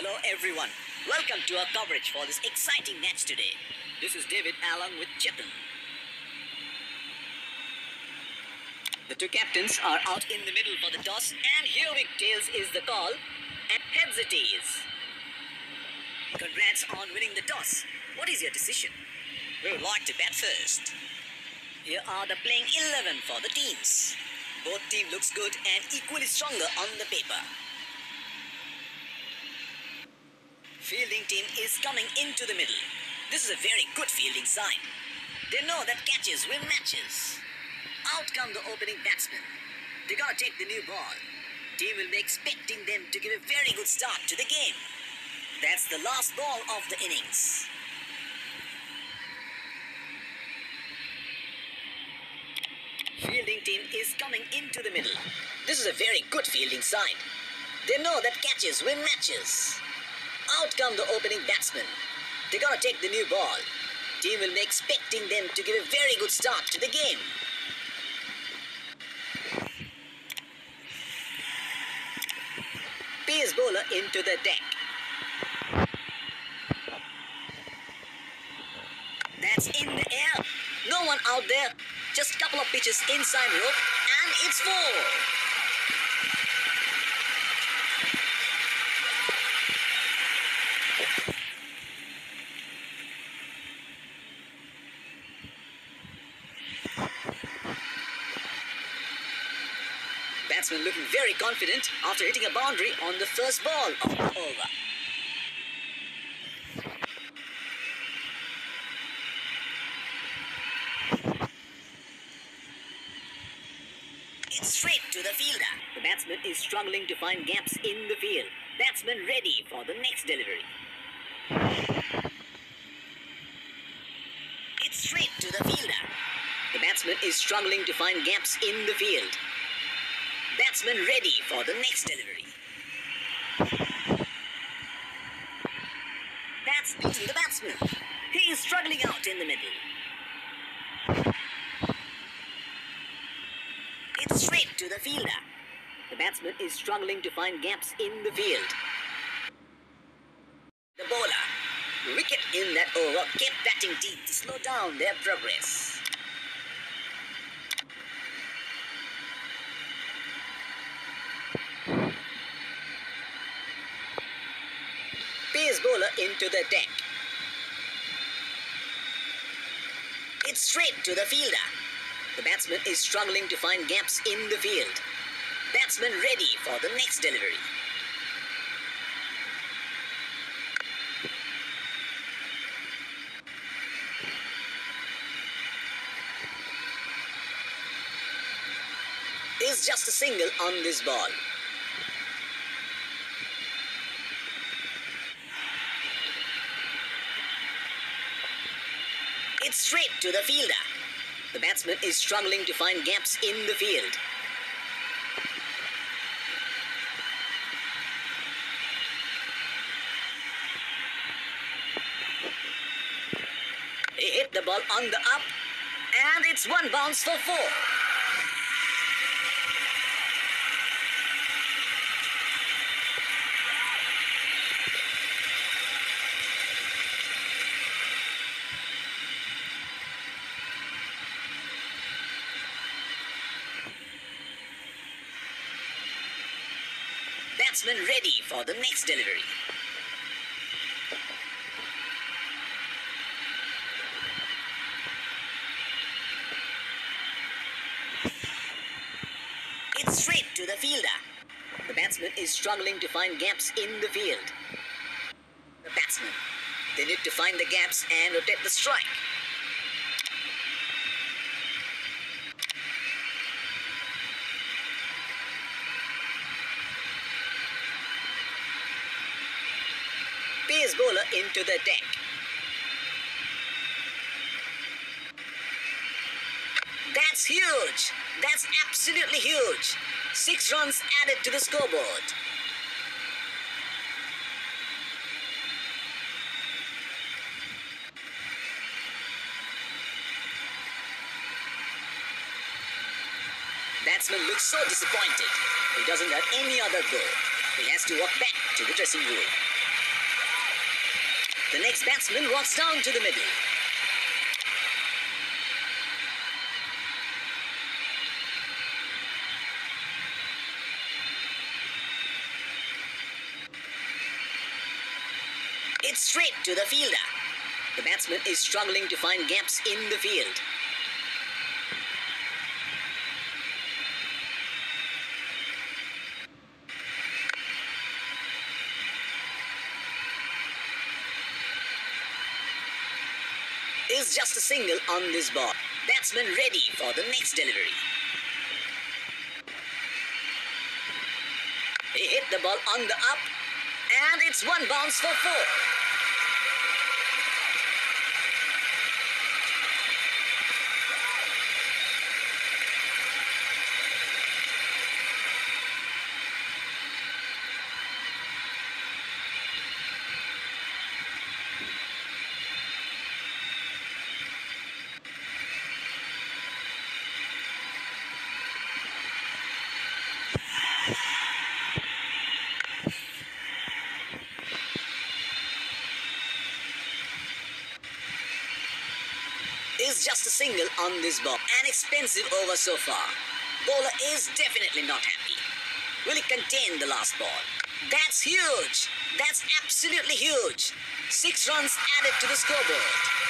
everyone. Welcome to our coverage for this exciting match today. This is David along with Chetan. The two captains are out in the middle for the toss, and here with tails is the call, and heads it is. Congrats on winning the toss. What is your decision? We would like to bat first. Here are the playing 11 for the teams. Both team looks good and equally stronger on the paper. Fielding team is coming into the middle. This is a very good fielding side. They know that catches win matches. Out come the opening batsmen. They gotta take the new ball. Team will be expecting them to give a very good start to the game. That's the last ball of the innings. Fielding team is coming into the middle. This is a very good fielding side. They know that catches win matches. Out come the opening batsmen. They gotta take the new ball. Team will be expecting them to give a very good start to the game. Pace bowler into the deck. That's in the air. No one out there. Just couple of pitches inside rope and it's four. Batsman looking very confident after hitting a boundary on the first ball the over. It's straight to the fielder. The batsman is struggling to find gaps in the field. Batsman ready for the next delivery. It's straight to the fielder. The batsman is struggling to find gaps in the field. Batsman ready for the next delivery. That's beating the batsman. He is struggling out in the middle. It's straight to the fielder. The batsman is struggling to find gaps in the field. The bowler, wicket in that oh, over, kept batting deep to slow down their progress. Bowler into the deck. It's straight to the fielder. The batsman is struggling to find gaps in the field. Batsman ready for the next delivery. Is just a single on this ball. It's straight to the fielder. The batsman is struggling to find gaps in the field. He hit the ball on the up, and it's one bounce for four. Batsman ready for the next delivery. It's straight to the fielder. The batsman is struggling to find gaps in the field. The batsman. They need to find the gaps and rotate the strike. Pace bowler into the deck. That's huge. That's absolutely huge. Six runs added to the scoreboard. Batsman looks so disappointed. He doesn't have any other goal. He has to walk back to the dressing room. The next batsman walks down to the middle. It's straight to the fielder. The batsman is struggling to find gaps in the field. Just a single on this ball. Batsman ready for the next delivery. He hit the ball on the up, and it's one bounce for four. Is just a single on this ball. An expensive over so far. Bowler is definitely not happy. Will he contain the last ball? That's huge. That's absolutely huge. Six runs added to the scoreboard.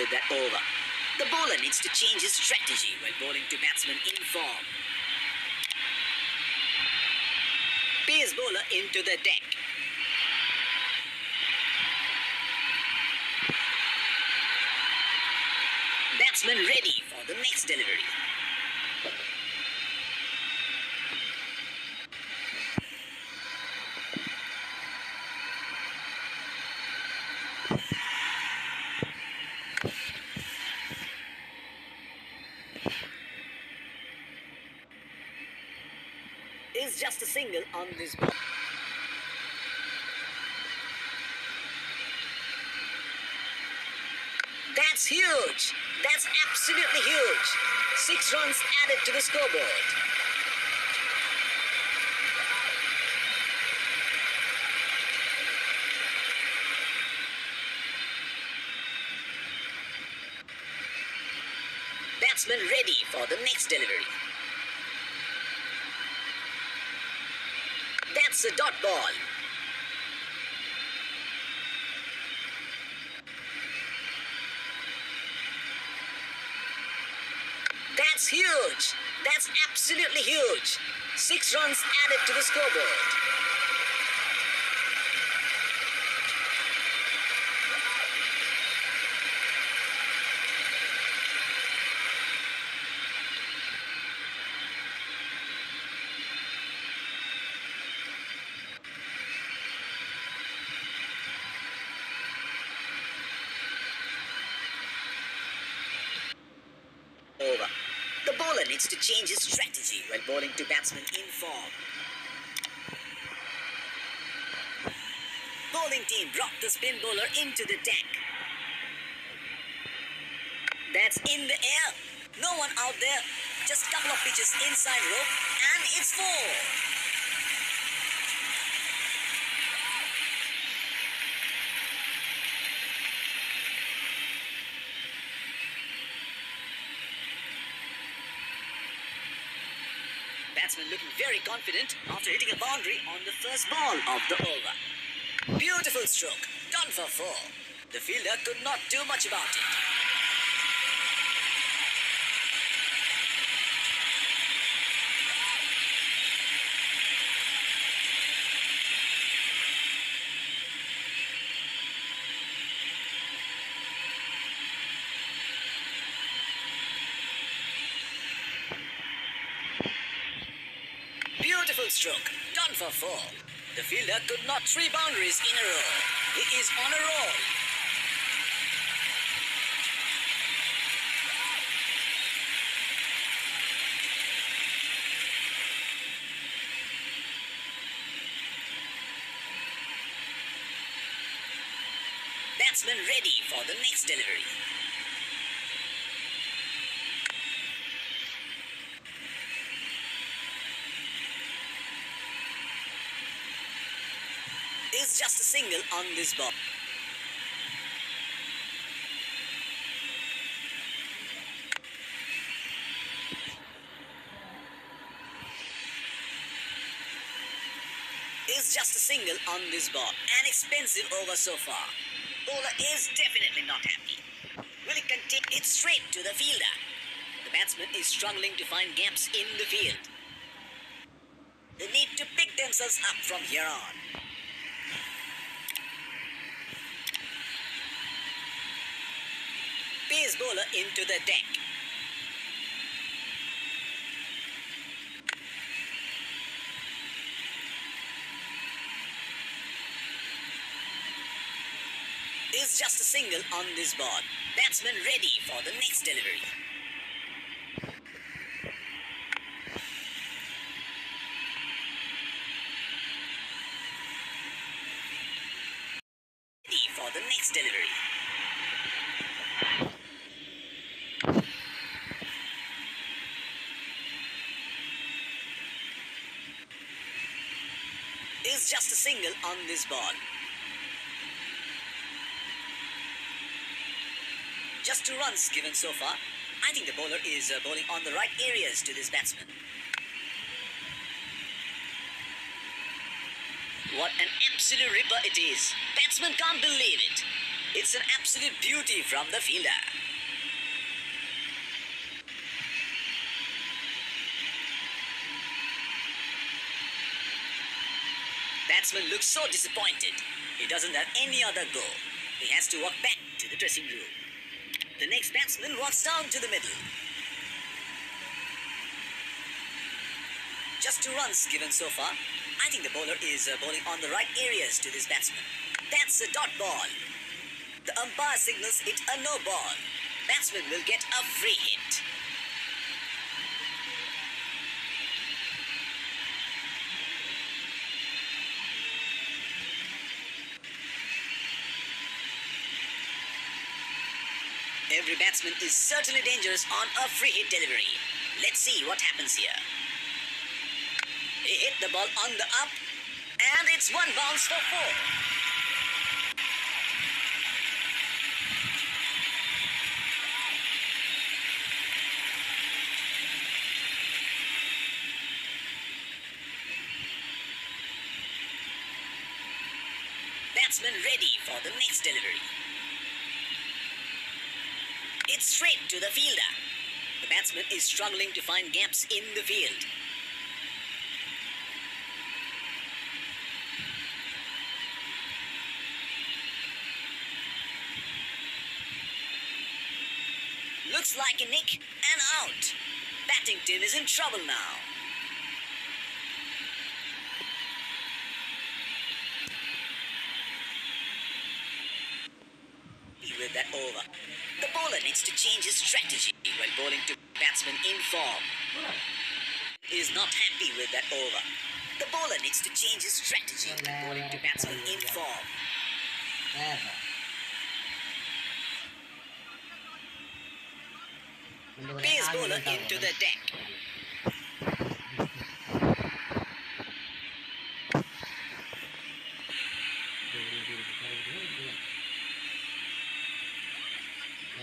with that over. The bowler needs to change his strategy while bowling to batsmen in form. Pace bowler into the deck. Batsman ready for the next delivery. Is just a single on this ball. That's huge. That's absolutely huge. Six runs added to the scoreboard. Ready for the next delivery. That's a dot ball. That's huge. That's absolutely huge. Six runs added to the scoreboard. Over. The bowler needs to change his strategy while bowling to batsmen in form. Bowling team brought the spin bowler into the deck. That's in the air. No one out there. Just couple of pitches inside rope, and it's four. Batsman looking very confident after hitting a boundary on the first ball of the over. Beautiful stroke, done for four. The fielder could not do much about it. for four. The fielder could not three boundaries in a row. He is on a roll. Batsman ready for the next delivery. Just a single on this ball. Is just a single on this ball. An expensive over so far. Bowler is definitely not happy. Will he continue it straight to the fielder? The batsman is struggling to find gaps in the field. They need to pick themselves up from here on. Pace bowler into the deck. Is just a single on this ball. Batsman ready for the next delivery. Ready for the next delivery. Is just a single on this ball. Just two runs given so far. I think the bowler is uh, bowling on the right areas to this batsman. What an absolute ripper it is. Batsman can't believe it. It's an absolute beauty from the fielder. Batsman looks so disappointed. He doesn't have any other goal. He has to walk back to the dressing room. The next batsman walks down to the middle. Just two runs given so far. I think the bowler is uh, bowling on the right areas to this batsman. That's a dot ball. The umpire signals it a no ball. Batsman will get a free hit. Every batsman is certainly dangerous on a free hit delivery. Let's see what happens here. He hit the ball on the up, and it's one bounce for four. Batsman ready for the next delivery. Straight to the fielder. The batsman is struggling to find gaps in the field. Looks like a nick and out. Battington is in trouble now. With that over. Needs to change his strategy while bowling to batsman in form. He is not happy with that over. The bowler needs to change his strategy while bowling to batsman in form. Pace bowler into the deck.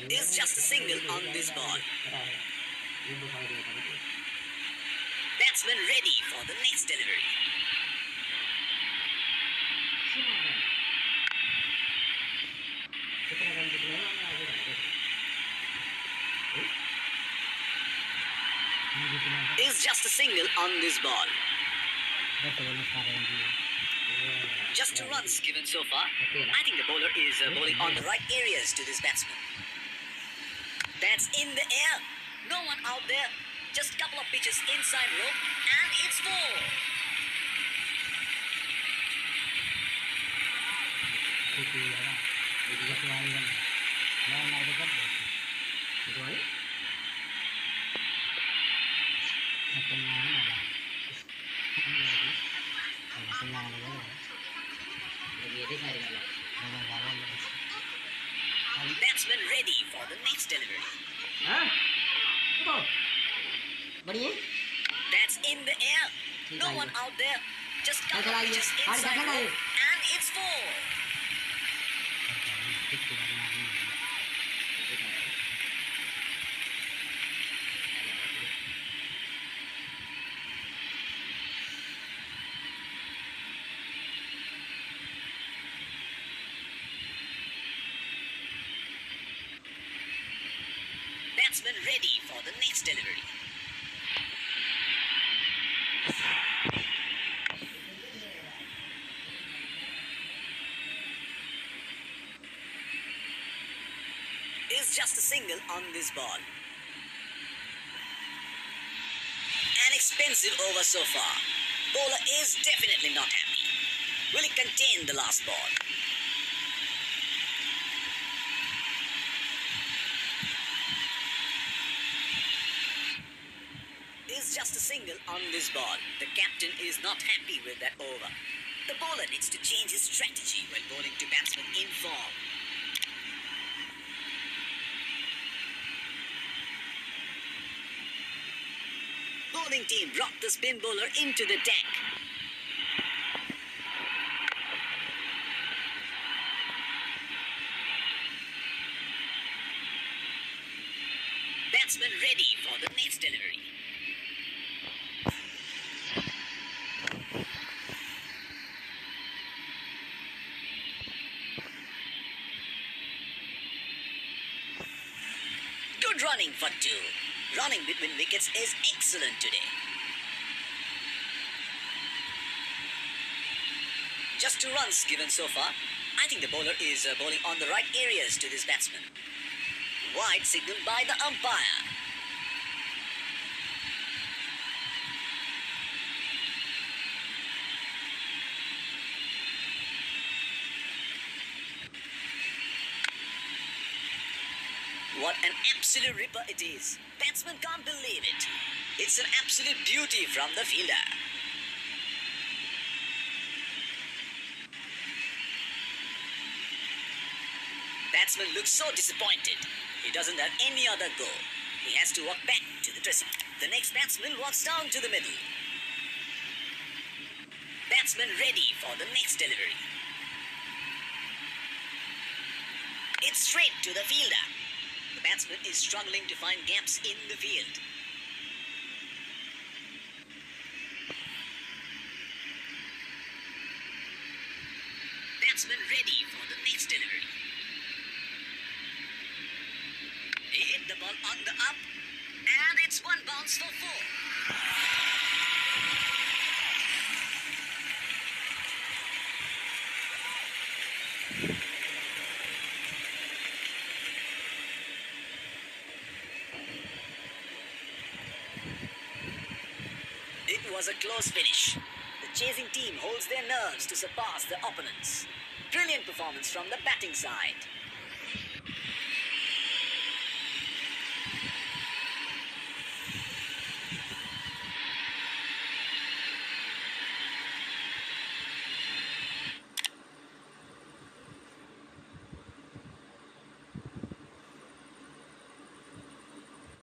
Is just a single on this ball. Batsman ready for the next delivery. Is just a single on this ball. Just two runs given so far. I think the bowler is uh, bowling on the right areas to this batsman. That's in the air. No one out there. Just a couple of pitches inside rope, and it's full. Batsman ready for the next delivery. hả đúng không बढ़िया That's in the air. ठीक No है, one ये। out there. Just Đây, couple đây, of đây, pitches đây, inside đây, đây. rope. And it's four. Just a single on this ball. An expensive over so far. Bowler is definitely not happy. Will he contain the last ball? is just a single on this ball. The captain is not happy with that over. The bowler needs to change his strategy when bowling to batsmen in form. Bowling team brought the spin bowler into the deck. Batsman ready for the next delivery. Wickets is excellent today. Just two runs given so far. I think the bowler is uh, bowling on the right areas to this batsman. Wide signaled by the umpire. What an absolute ripper it is. Batsman can't believe it. It's an absolute beauty from the fielder. Batsman looks so disappointed. He doesn't have any other goal. He has to walk back to the dressing. The next batsman walks down to the middle. Batsman ready for the next delivery. It's straight to the fielder. The batsman is struggling to find gaps in the field. Batsman ready for the next delivery. He hit the ball on the up, and it's one bounce for four. It was a close finish. The chasing team holds their nerves to surpass their opponents. Brilliant performance from the batting side.